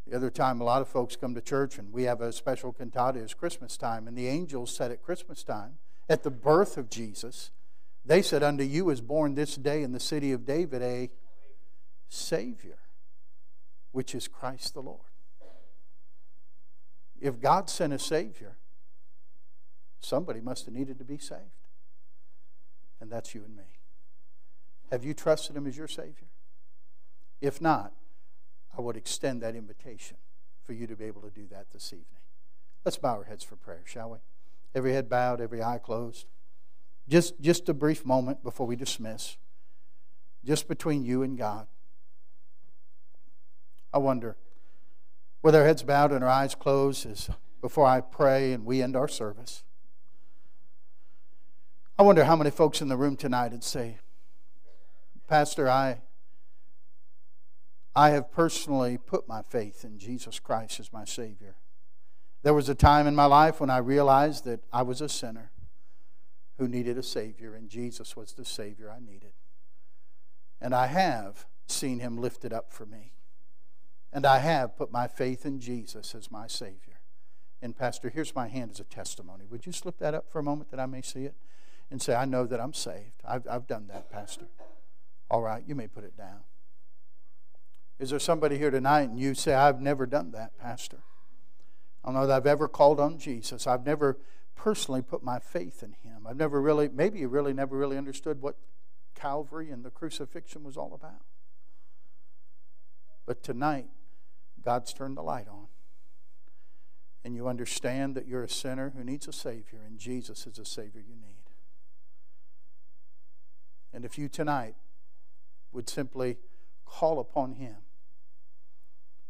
The other time a lot of folks come to church and we have a special cantata is Christmas time. And the angels said at Christmas time, at the birth of Jesus, they said, Unto you is born this day in the city of David a Savior, which is Christ the Lord. If God sent a Savior, somebody must have needed to be saved. And that's you and me. Have you trusted Him as your Savior? If not, I would extend that invitation for you to be able to do that this evening. Let's bow our heads for prayer, shall we? Every head bowed, every eye closed. Just, just a brief moment before we dismiss, just between you and God. I wonder, with our heads bowed and our eyes closed, as before I pray and we end our service, I wonder how many folks in the room tonight would say, Pastor, I I have personally put my faith in Jesus Christ as my Savior. There was a time in my life when I realized that I was a sinner who needed a Savior, and Jesus was the Savior I needed. And I have seen Him lifted up for me. And I have put my faith in Jesus as my Savior. And, Pastor, here's my hand as a testimony. Would you slip that up for a moment that I may see it? And say, I know that I'm saved. I've, I've done that, Pastor. All right, you may put it down. Is there somebody here tonight and you say, I've never done that, Pastor? I don't know that I've ever called on Jesus. I've never personally put my faith in Him. I've never really, maybe you really never really understood what Calvary and the crucifixion was all about. But tonight, God's turned the light on. And you understand that you're a sinner who needs a Savior, and Jesus is the Savior you need. And if you tonight would simply call upon Him.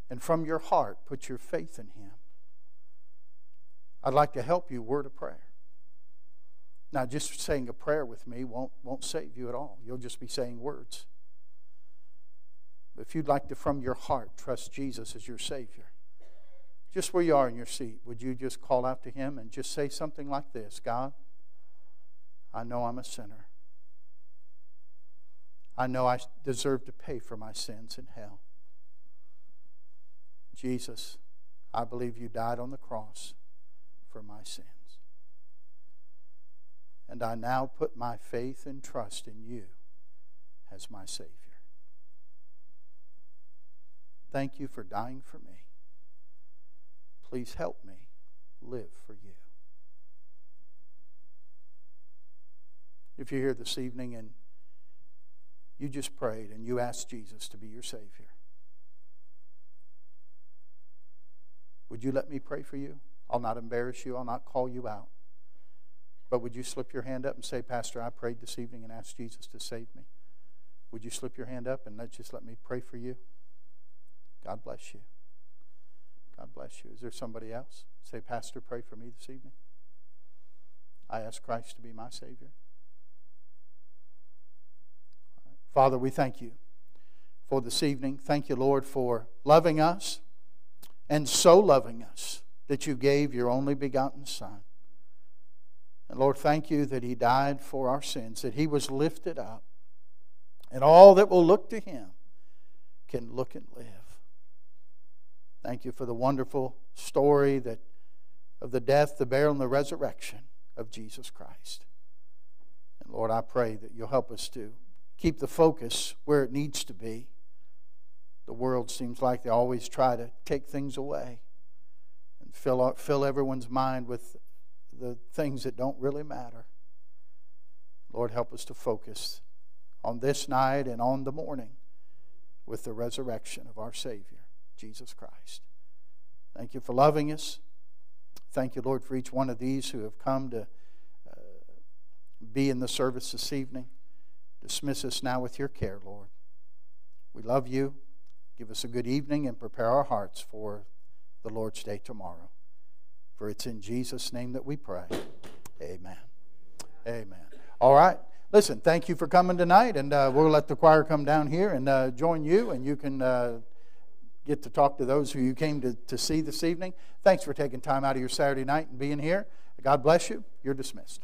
And from your heart, put your faith in Him. I'd like to help you word of prayer. Now, just saying a prayer with me won't, won't save you at all. You'll just be saying words. If you'd like to, from your heart, trust Jesus as your Savior, just where you are in your seat, would you just call out to Him and just say something like this God, I know I'm a sinner. I know I deserve to pay for my sins in hell. Jesus, I believe you died on the cross for my sins. And I now put my faith and trust in you as my Savior. Thank you for dying for me. Please help me live for you. If you're here this evening and you just prayed and you asked Jesus to be your Savior. Would you let me pray for you? I'll not embarrass you, I'll not call you out. But would you slip your hand up and say, Pastor, I prayed this evening and asked Jesus to save me? Would you slip your hand up and just let me pray for you? God bless you. God bless you. Is there somebody else? Say, Pastor, pray for me this evening. I ask Christ to be my Savior. Father, we thank you for this evening. Thank you, Lord, for loving us and so loving us that you gave your only begotten Son. And Lord, thank you that he died for our sins, that he was lifted up, and all that will look to him can look and live. Thank you for the wonderful story that of the death, the burial, and the resurrection of Jesus Christ. And Lord, I pray that you'll help us to keep the focus where it needs to be. The world seems like they always try to take things away fill, fill everyone's mind with the things that don't really matter. Lord, help us to focus on this night and on the morning with the resurrection of our Savior, Jesus Christ. Thank you for loving us. Thank you, Lord, for each one of these who have come to uh, be in the service this evening. Dismiss us now with your care, Lord. We love you. Give us a good evening and prepare our hearts for the Lord's Day tomorrow. For it's in Jesus' name that we pray. Amen. Amen. All right. Listen, thank you for coming tonight, and uh, we'll let the choir come down here and uh, join you, and you can uh, get to talk to those who you came to, to see this evening. Thanks for taking time out of your Saturday night and being here. God bless you. You're dismissed.